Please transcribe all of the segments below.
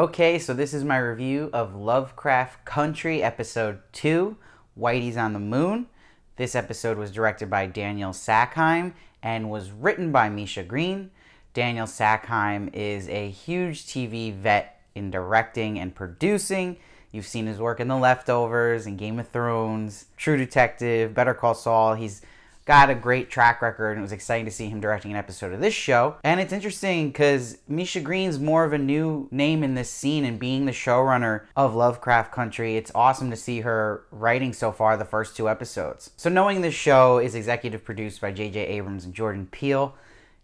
Okay, so this is my review of Lovecraft Country Episode 2 Whitey's on the Moon. This episode was directed by Daniel Sackheim and was written by Misha Green. Daniel Sackheim is a huge TV vet in directing and producing. You've seen his work in The Leftovers and Game of Thrones, True Detective, Better Call Saul. He's got a great track record and it was exciting to see him directing an episode of this show. And it's interesting because Misha Green's more of a new name in this scene and being the showrunner of Lovecraft Country, it's awesome to see her writing so far the first two episodes. So knowing this show is executive produced by J.J. Abrams and Jordan Peele,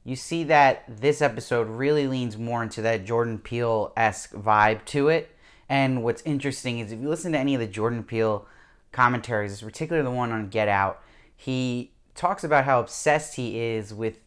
you see that this episode really leans more into that Jordan Peele-esque vibe to it. And what's interesting is if you listen to any of the Jordan Peele commentaries, particularly the one on Get Out, he talks about how obsessed he is with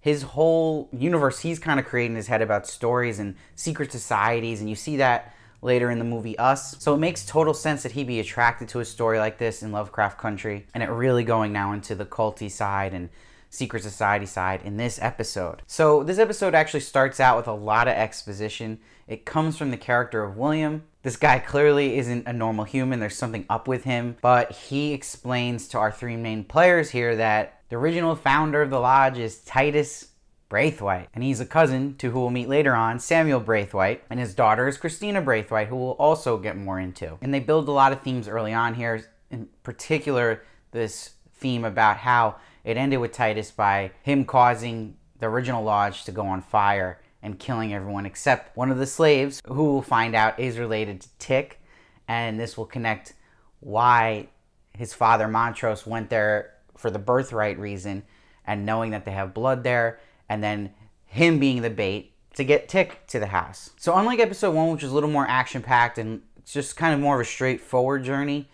his whole universe he's kind of creating in his head about stories and secret societies and you see that later in the movie Us. So it makes total sense that he'd be attracted to a story like this in Lovecraft Country and it really going now into the culty side and secret society side in this episode. So this episode actually starts out with a lot of exposition. It comes from the character of William. This guy clearly isn't a normal human. There's something up with him, but he explains to our three main players here that the original founder of the lodge is Titus Braithwaite, and he's a cousin to who we'll meet later on, Samuel Braithwaite, and his daughter is Christina Braithwaite, who we'll also get more into. And they build a lot of themes early on here, in particular, this theme about how it ended with Titus by him causing the original lodge to go on fire and killing everyone except one of the slaves, who we'll find out is related to Tic, and this will connect why his father Montrose went there for the birthright reason, and knowing that they have blood there, and then him being the bait to get Tic to the house. So unlike episode one, which was a little more action packed and just kind of more of a straightforward journey,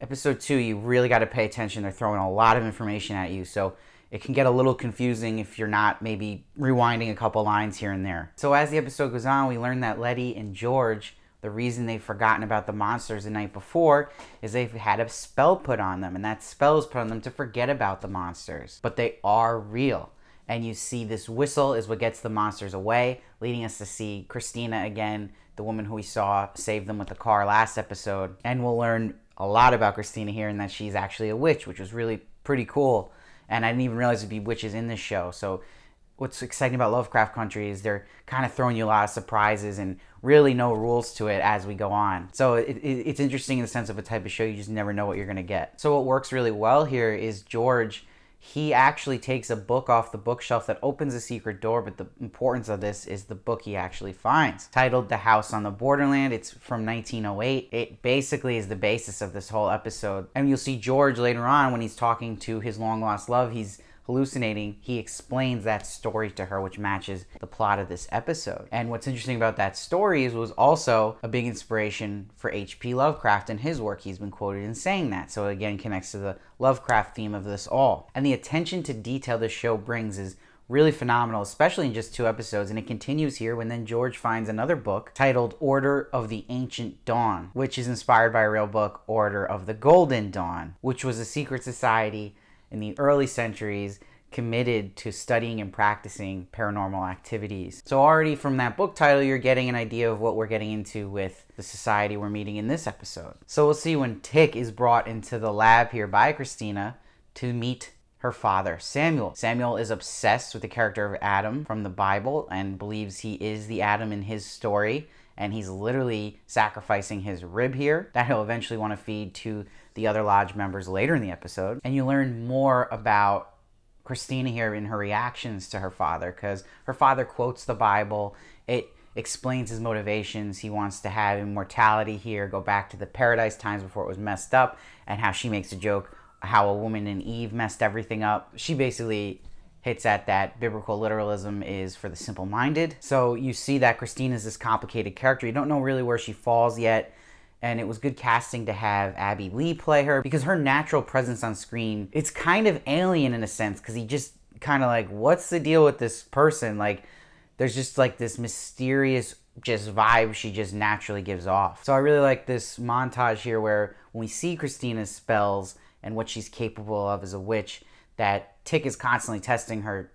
episode two you really got to pay attention. They're throwing a lot of information at you, so it can get a little confusing if you're not maybe rewinding a couple lines here and there. So as the episode goes on, we learn that Leti and George the reason they've forgotten about the monsters the night before is they've had a spell put on them, and that spell is put on them to forget about the monsters. But they are real. And you see this whistle is what gets the monsters away, leading us to see Christina again, the woman who we saw save them with the car last episode. And we'll learn a lot about Christina here and that she's actually a witch, which was really pretty cool. And I didn't even realize there'd be witches in this show. So what's exciting about Lovecraft Country is they're kind of throwing you a lot of surprises and really no rules to it as we go on. So it, it, it's interesting in the sense of a type of show you just never know what you're going to get. So what works really well here is George. He actually takes a book off the bookshelf that opens a secret door, but the importance of this is the book he actually finds. Titled The House on the Borderland, it's from 1908. It basically is the basis of this whole episode. And you'll see George later on when he's talking to his long lost love, he's hallucinating, he explains that story to her, which matches the plot of this episode. And what's interesting about that story is was also a big inspiration for H.P. Lovecraft and his work. He's been quoted in saying that. So again, connects to the Lovecraft theme of this all. And the attention to detail this show brings is really phenomenal, especially in just two episodes. And it continues here when then George finds another book titled Order of the Ancient Dawn, which is inspired by a real book, Order of the Golden Dawn, which was a secret society in the early centuries committed to studying and practicing paranormal activities. So, already from that book title, you're getting an idea of what we're getting into with the society we're meeting in this episode. So, we'll see when Tic is brought into the lab here by Christina to meet her father, Samuel. Samuel is obsessed with the character of Adam from the Bible and believes he is the Adam in his story. And he's literally sacrificing his rib here that he'll eventually want to feed to the other lodge members later in the episode. And you learn more about Christina here in her reactions to her father because her father quotes the Bible. It explains his motivations. He wants to have immortality here, go back to the paradise times before it was messed up, and how she makes a joke how a woman in Eve messed everything up. She basically hits at that biblical literalism is for the simple minded. So you see that Christina is this complicated character. You don't know really where she falls yet and it was good casting to have Abbey Lee play her because her natural presence on screen, it's kind of alien in a sense because he just kind of like, what's the deal with this person? Like, there's just like this mysterious just vibe she just naturally gives off. So I really like this montage here where when we see Christina's spells and what she's capable of as a witch, that Tic is constantly testing her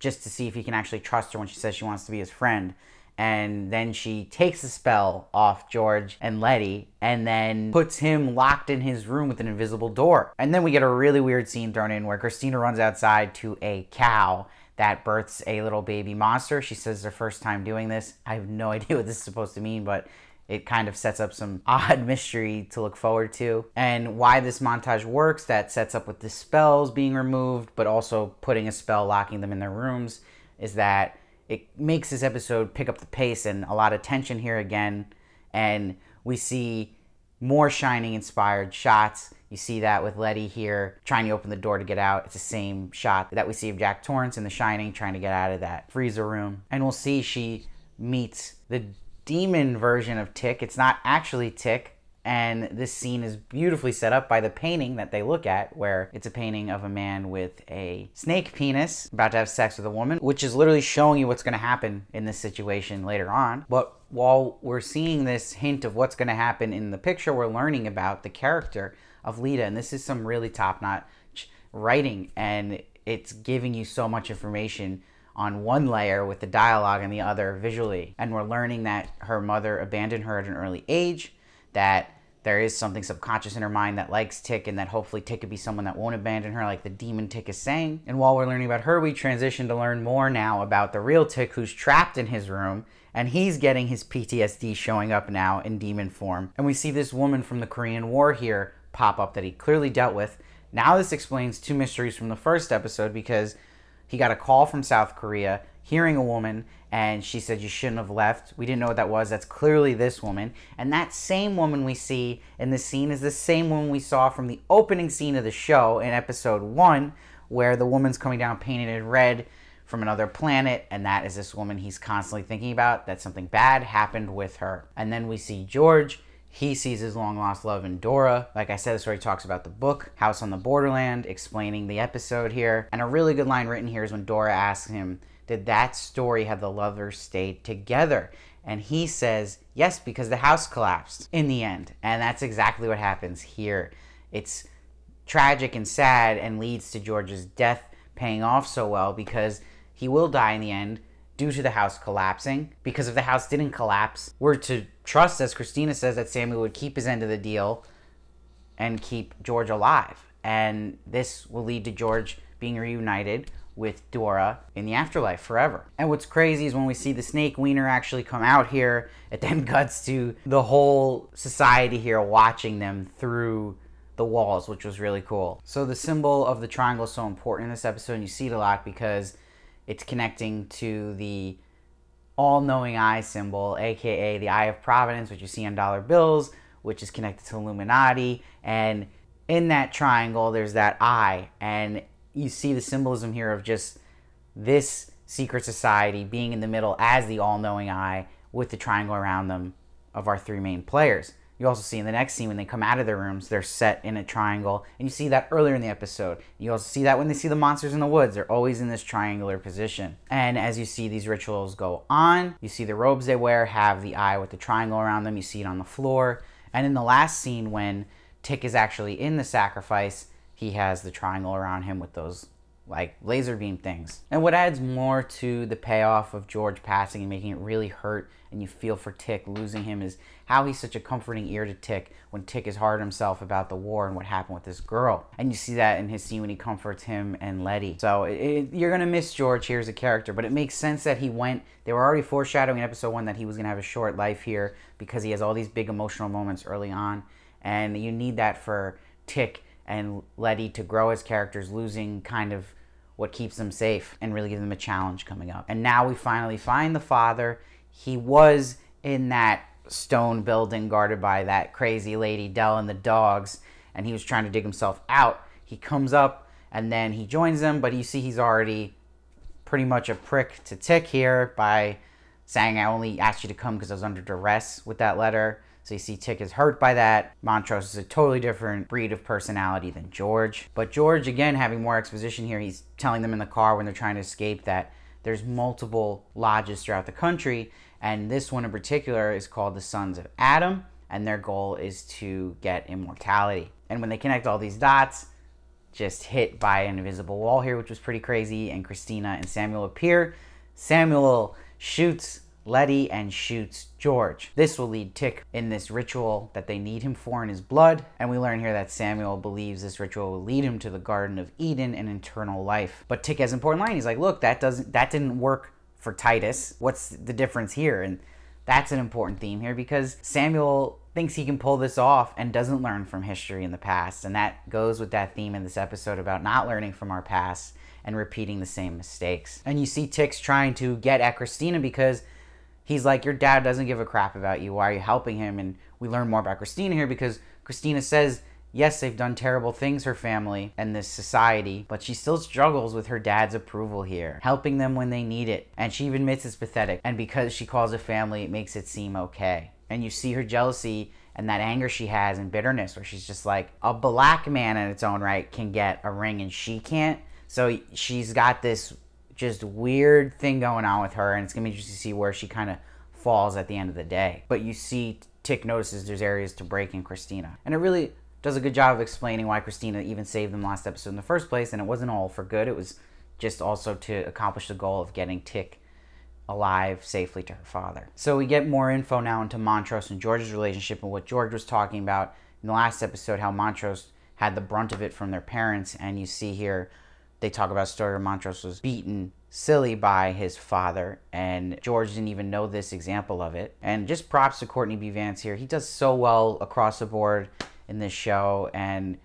just to see if he can actually trust her when she says she wants to be his friend. And then she takes the spell off George and Leti and then puts him locked in his room with an invisible door. And then we get a really weird scene thrown in where Christina runs outside to a cow that births a little baby monster. She says it's her first time doing this. I have no idea what this is supposed to mean, but it kind of sets up some odd mystery to look forward to. And why this montage works that sets up with the spells being removed, but also putting a spell locking them in their rooms, is that it makes this episode pick up the pace and a lot of tension here again. And we see more Shining inspired shots. You see that with Leti here trying to open the door to get out. It's the same shot that we see of Jack Torrance in The Shining trying to get out of that freezer room. And we'll see she meets the demon version of Tic. It's not actually Tic, and this scene is beautifully set up by the painting that they look at, where it's a painting of a man with a snake penis about to have sex with a woman, which is literally showing you what's going to happen in this situation later on. But while we're seeing this hint of what's going to happen in the picture, we're learning about the character of Lita, and this is some really top notch writing, and it's giving you so much information on one layer with the dialogue and the other visually. And we're learning that her mother abandoned her at an early age, that there is something subconscious in her mind that likes Tic and that hopefully Tic could be someone that won't abandon her, like the demon Tic is saying. And while we're learning about her, we transition to learn more now about the real Tic who's trapped in his room and he's getting his PTSD showing up now in demon form. And we see this woman from the Korean War here pop up that he clearly dealt with. Now, this explains two mysteries from the first episode because he got a call from South Korea hearing a woman and she said you shouldn't have left. We didn't know what that was. That's clearly this woman. And that same woman we see in the scene is the same woman we saw from the opening scene of the show in episode 1 where the woman's coming down painted in red from another planet and that is this woman he's constantly thinking about that something bad happened with her. And then we see George he sees his long lost love in Dora. Like I said, the story talks about the book, House on the Borderland, explaining the episode here. And a really good line written here is when Dora asks him, did that story have the lovers stayed together? And he says, yes, because the house collapsed in the end. And that's exactly what happens here. It's tragic and sad and leads to George's death paying off so well because he will die in the end due to the house collapsing. Because if the house didn't collapse, we're to trust, as Christina says, that Samuel would keep his end of the deal and keep George alive. And this will lead to George being reunited with Dora in the afterlife forever. And what's crazy is when we see the snake wiener actually come out here, it then cuts to the whole society here watching them through the walls, which was really cool. So the symbol of the triangle is so important in this episode, and you see it a lot because it's connecting to the all-knowing eye symbol, aka the eye of providence, which you see on dollar bills, which is connected to Illuminati, and in that triangle there's that eye and you see the symbolism here of just this secret society being in the middle as the all-knowing eye with the triangle around them of our three main players. You also see in the next scene when they come out of their rooms, they're set in a triangle, and you see that earlier in the episode. You also see that when they see the monsters in the woods, they're always in this triangular position. And as you see these rituals go on, you see the robes they wear have the eye with the triangle around them, you see it on the floor. And in the last scene, when Tic is actually in the sacrifice, he has the triangle around him with those like laser beam things. And what adds more to the payoff of George passing and making it really hurt and you feel for Tic losing him is how he's such a comforting ear to Tic when Tic is hard on himself about the war and what happened with this girl. And you see that in his scene when he comforts him and Leti. So it, you're to miss George here as a character, but it makes sense that he went. They were already foreshadowing in episode one that he was to have a short life here because he has all these big emotional moments early on. And you need that for Tic and Leti to grow as characters, losing kind of what keeps them safe and really give them a challenge coming up. And now we finally find the father. He was in that stone building guarded by that crazy lady Dell and the dogs, and he was trying to dig himself out. He comes up and then he joins them, but you see he's already pretty much a prick to Tic here by saying I only asked you to come because I was under duress with that letter. So you see Tic is hurt by that. Montrose is a totally different breed of personality than George. But George, again, having more exposition here, he's telling them in the car when they're trying to escape that there's multiple lodges throughout the country. And this one in particular is called the Sons of Adam. And their goal is to get immortality. And when they connect all these dots, just hit by an invisible wall here, which was pretty crazy. And Christina and Samuel appear. Samuel shoots Leti and shoots George. This will lead Tic in this ritual that they need him for in his blood, and we learn here that Samuel believes this ritual will lead him to the Garden of Eden and eternal life. But Tic has an important line. He's like, "Look, that doesn't that didn't work for Titus. What's the difference here?" And that's an important theme here because Samuel thinks he can pull this off and doesn't learn from history in the past. And that goes with that theme in this episode about not learning from our past and repeating the same mistakes. And you see Tic's trying to get at Christina because he's like, Your dad doesn't give a crap about you. Why are you helping him? And we learn more about Christina here because Christina says yes, they've done terrible things, her family and this society, but she still struggles with her dad's approval here, helping them when they need it. And she even admits it's pathetic. And because she calls it family, it makes it seem okay. And you see her jealousy and that anger she has and bitterness, where she's just like, a black man in its own right can get a ring and she can't. So she's got this just weird thing going on with her, and it's gonna be interesting to see where she kind of falls at the end of the day. But you see, Tic notices there's areas to break in Christina, and it really does a good job of explaining why Christina even saved them last episode in the first place. And it wasn't all for good; it was just also to accomplish the goal of getting Tic alive safely to her father. So we get more info now into Montrose and George's relationship and what George was talking about in the last episode, how Montrose had the brunt of it from their parents, and you see here they talk about story Montrose was beaten silly by his father, and George didn't even know this example of it. And just props to Courtney B. Vance here. He does so well across the board in this show and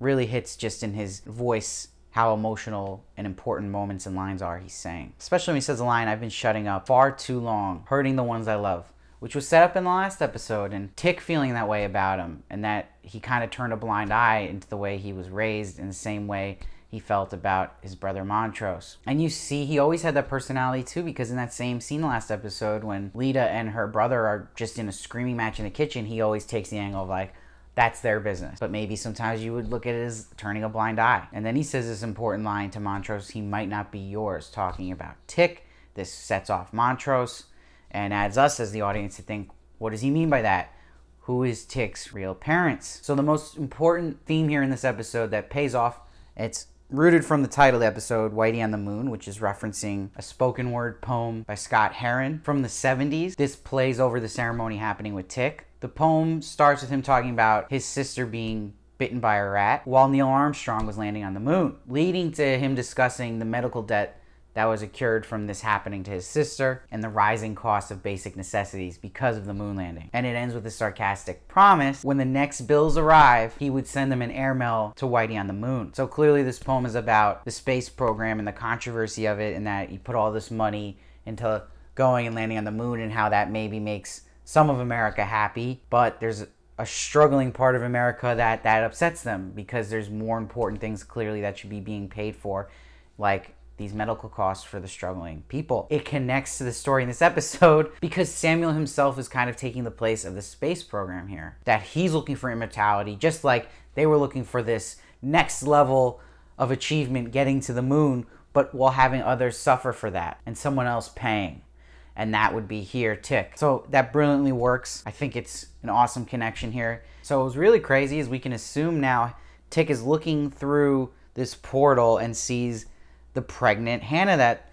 really hits just in his voice how emotional and important moments and lines are he's saying. Especially when he says the line, I've been shutting up far too long, hurting the ones I love, which was set up in the last episode, and Tic feeling that way about him, and that he kind of turned a blind eye into the way he was raised in the same way he felt about his brother Montrose. And you see, he always had that personality too, because in that same scene last episode, when Lita and her brother are just in a screaming match in the kitchen, he always takes the angle of like, that's their business. But maybe sometimes you would look at it as turning a blind eye. And then he says this important line to Montrose, he might not be yours, talking about Tic. This sets off Montrose and adds us as the audience to think, what does he mean by that? Who is Tic's real parents? So the most important theme here in this episode that pays off, it's rooted from the title episode, Whitey on the Moon, which is referencing a spoken word poem by Scott Heron from the 70s. This plays over the ceremony happening with Tick. The poem starts with him talking about his sister being bitten by a rat while Neil Armstrong was landing on the moon, leading to him discussing the medical debt that was incurred from this happening to his sister and the rising cost of basic necessities because of the moon landing. And it ends with a sarcastic promise when the next bills arrive, he would send them an airmail to Whitey on the moon. So clearly, this poem is about the space program and the controversy of it, and that you put all this money into going and landing on the moon, and how that maybe makes some of America happy, but there's a struggling part of America that that upsets them because there's more important things clearly that should be being paid for, like these medical costs for the struggling people. It connects to the story in this episode because Samuel himself is kind of taking the place of the space program here. That he's looking for immortality, just like they were looking for this next level of achievement, getting to the moon, but while having others suffer for that and someone else paying. And that would be here, Tic. So that brilliantly works. I think it's an awesome connection here. So it was really crazy as we can assume now Tic is looking through this portal and sees the pregnant Hannah that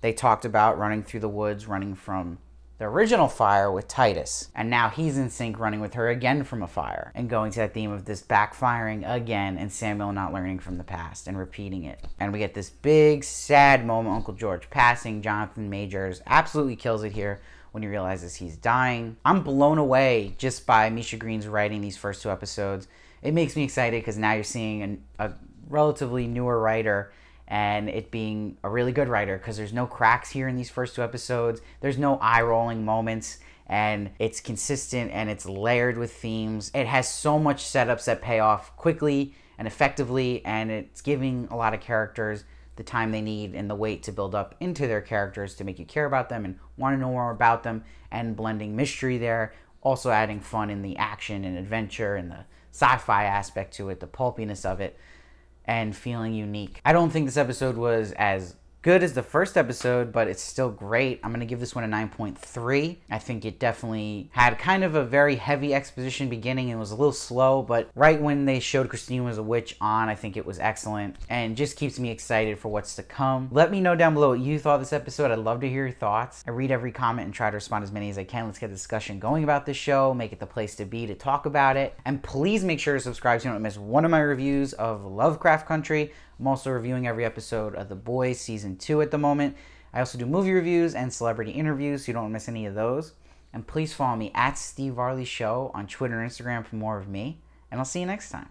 they talked about running through the woods, running from the original fire with Titus. And now he's in sync running with her again from a fire and going to that theme of this backfiring again and Samuel not learning from the past and repeating it. And we get this big sad moment Uncle George passing. Jonathan Majors absolutely kills it here when he realizes he's dying. I'm blown away just by Misha Green's writing these first two episodes. It makes me excited because now you're seeing an, a relatively newer writer and it being a really good writer because there's no cracks here in these first two episodes. There's no eye rolling moments and it's consistent and it's layered with themes. It has so much setups that pay off quickly and effectively, and it's giving a lot of characters the time they need and the weight to build up into their characters to make you care about them and want to know more about them, and blending mystery there, also adding fun in the action and adventure and the sci fi aspect to it, the pulpiness of it and feeling unique. I don't think this episode was as good as the first episode, but it's still great. I'm to give this one a 9.3. I think it definitely had kind of a very heavy exposition beginning and was a little slow, but right when they showed Christine was a witch on, I think it was excellent and just keeps me excited for what's to come. Let me know down below what you thought of this episode. I'd love to hear your thoughts. I read every comment and try to respond as many as I can. Let's get a discussion going about this show, make it the place to be to talk about it. And please make sure to subscribe so you don't miss one of my reviews of Lovecraft Country. I'm also reviewing every episode of The Boys Season 2 at the moment. I also do movie reviews and celebrity interviews, so you don't miss any of those. And please follow me at Steve Varley Show on Twitter and Instagram for more of me. And I'll see you next time.